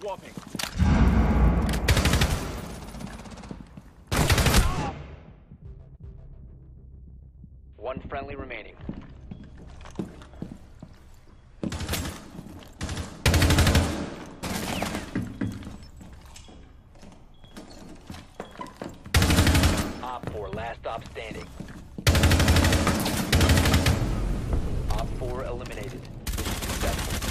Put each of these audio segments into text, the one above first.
swapping. One friendly remaining. OPFOR, last stop standing. Op 4 eliminated. Successful.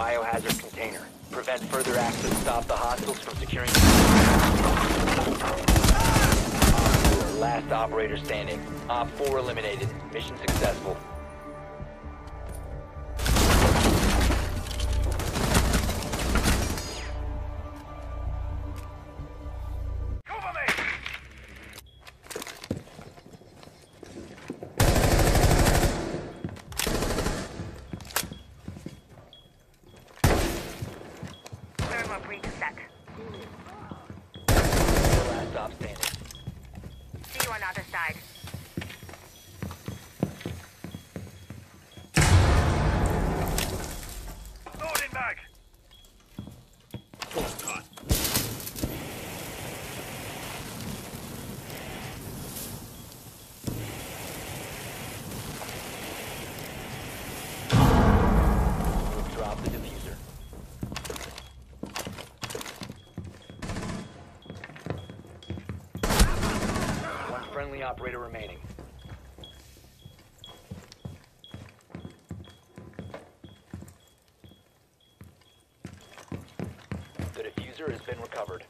Biohazard container. Prevent further access. Stop the hostiles from securing the OPFOR, last operator standing. OPFOR eliminated. Mission successful. Set. Last stop standing. See you on the other side. Operator remaining. The defuser has been recovered.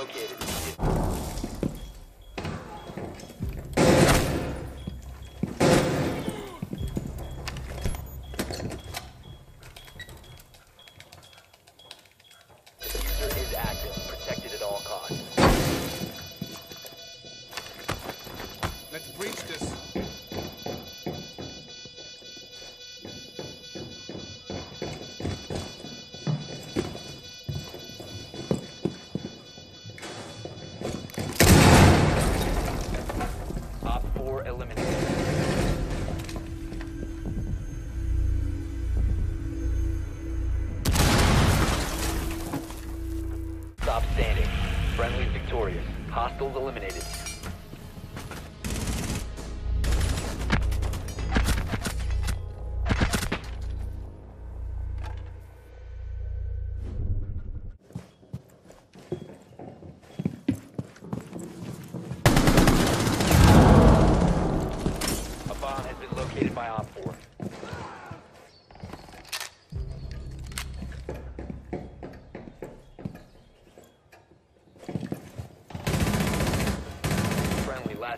located. Hostiles eliminated.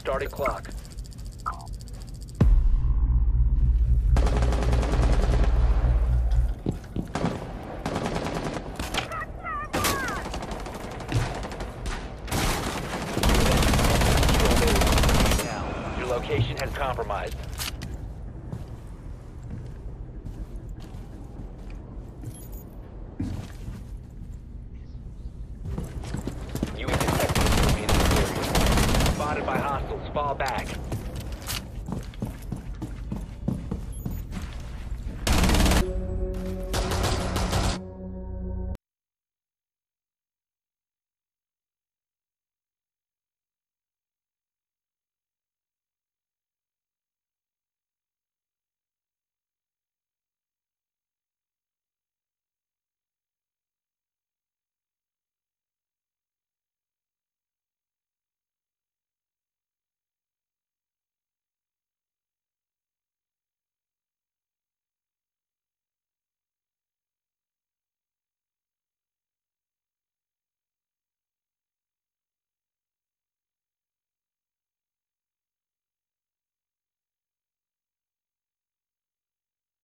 Started clock.